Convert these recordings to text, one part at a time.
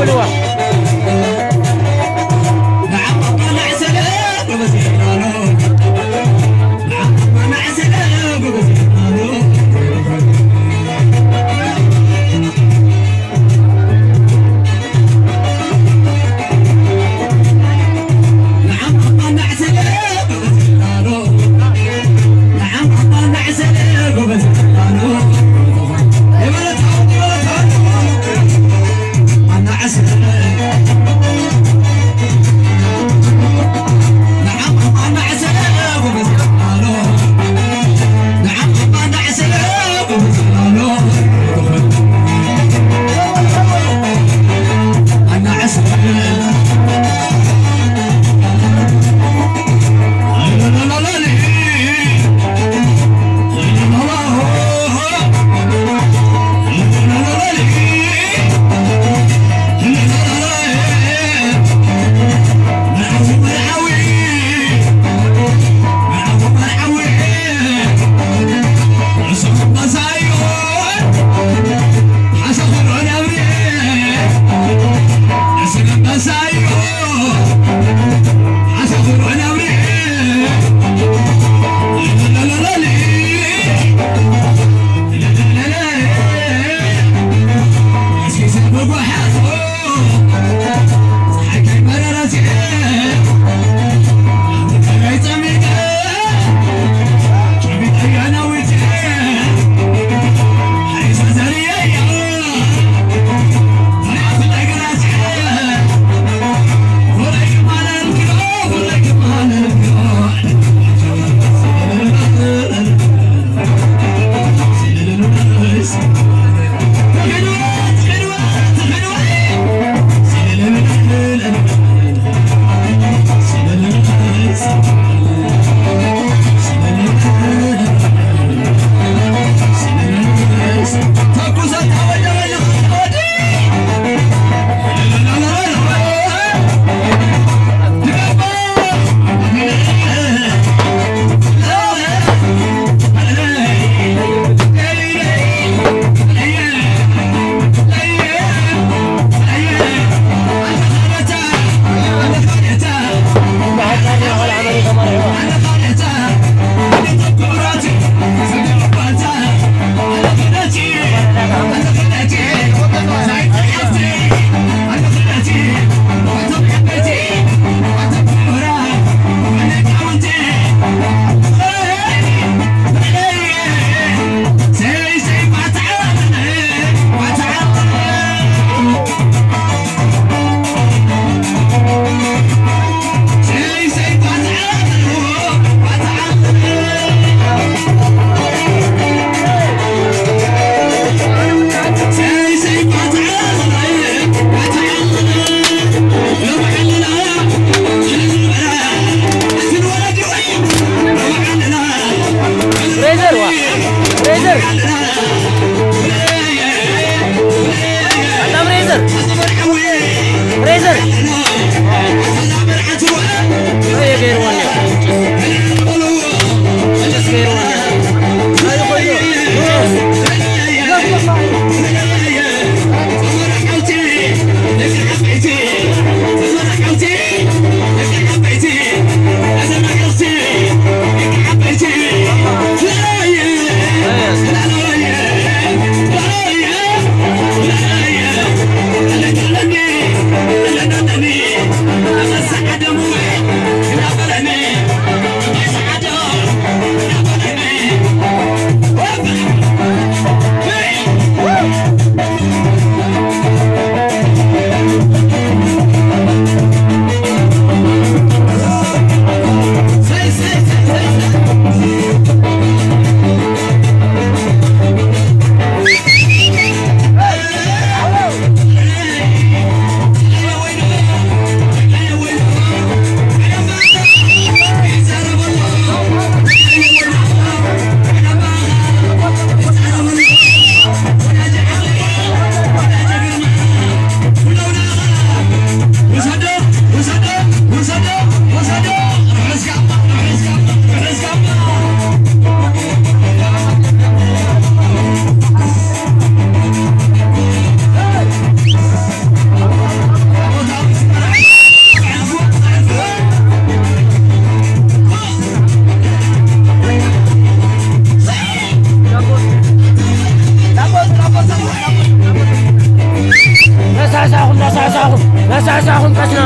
keluar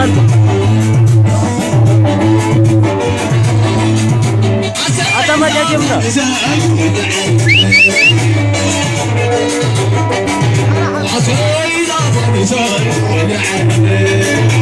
阿三，阿三，你听不？